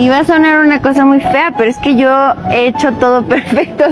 Iba a sonar una cosa muy fea, pero es que yo he hecho todo perfecto.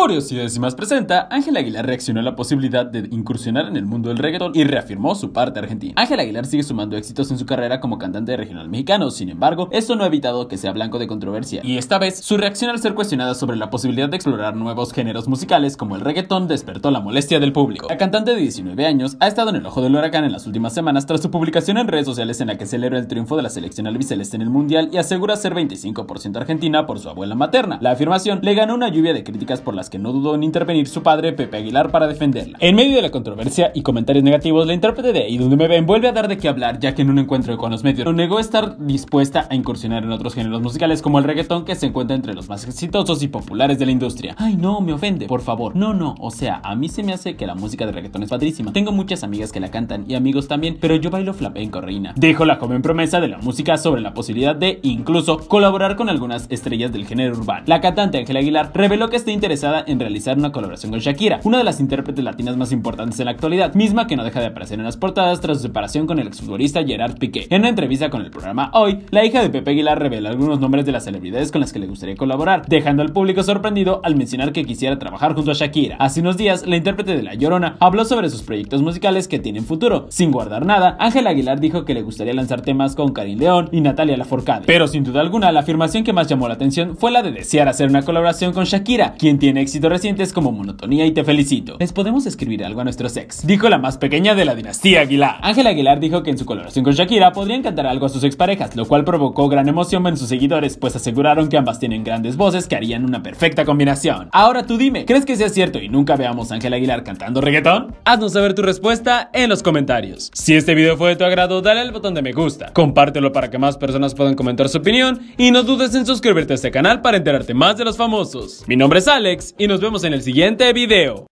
Curiosidades y más presenta, Ángel Aguilar reaccionó a la posibilidad de incursionar en el mundo del reggaetón y reafirmó su parte argentina. Ángel Aguilar sigue sumando éxitos en su carrera como cantante regional mexicano, sin embargo, esto no ha evitado que sea blanco de controversia. Y esta vez, su reacción al ser cuestionada sobre la posibilidad de explorar nuevos géneros musicales como el reggaetón despertó la molestia del público. La cantante de 19 años ha estado en el ojo del huracán en las últimas semanas tras su publicación en redes sociales en la que celebra el triunfo de la selección albiceleste en el mundial y asegura ser 25% argentina por su abuela materna. La afirmación le ganó una lluvia de críticas por las que no dudó en intervenir su padre Pepe Aguilar para defenderla. En medio de la controversia y comentarios negativos, la intérprete de Ahí donde me ven vuelve a dar de qué hablar ya que en un encuentro con los medios negó estar dispuesta a incursionar en otros géneros musicales como el reggaetón que se encuentra entre los más exitosos y populares de la industria. Ay no, me ofende, por favor. No, no, o sea, a mí se me hace que la música de reggaetón es padrísima. Tengo muchas amigas que la cantan y amigos también, pero yo bailo flamenco, reina. Dijo la joven promesa de la música sobre la posibilidad de incluso colaborar con algunas estrellas del género urbano. La cantante Ángela Aguilar reveló que está interesada en realizar una colaboración con Shakira, una de las intérpretes latinas más importantes en la actualidad, misma que no deja de aparecer en las portadas tras su separación con el exfutbolista Gerard Piqué. En una entrevista con el programa Hoy, la hija de Pepe Aguilar revela algunos nombres de las celebridades con las que le gustaría colaborar, dejando al público sorprendido al mencionar que quisiera trabajar junto a Shakira. Hace unos días, la intérprete de La Llorona habló sobre sus proyectos musicales que tienen futuro. Sin guardar nada, Ángela Aguilar dijo que le gustaría lanzar temas con Karim León y Natalia Lafourcade. Pero sin duda alguna, la afirmación que más llamó la atención fue la de desear hacer una colaboración con Shakira, quien tiene éxitos recientes como Monotonía y Te Felicito. Les podemos escribir algo a nuestros ex, dijo la más pequeña de la dinastía Aguilar. Ángela Aguilar dijo que en su colaboración con Shakira podrían cantar algo a sus exparejas, lo cual provocó gran emoción en sus seguidores, pues aseguraron que ambas tienen grandes voces que harían una perfecta combinación. Ahora tú dime, ¿crees que sea cierto y nunca veamos a Ángela Aguilar cantando reggaetón? Haznos saber tu respuesta en los comentarios. Si este video fue de tu agrado, dale al botón de me gusta, compártelo para que más personas puedan comentar su opinión y no dudes en suscribirte a este canal para enterarte más de los famosos. Mi nombre es Alex y nos vemos en el siguiente video.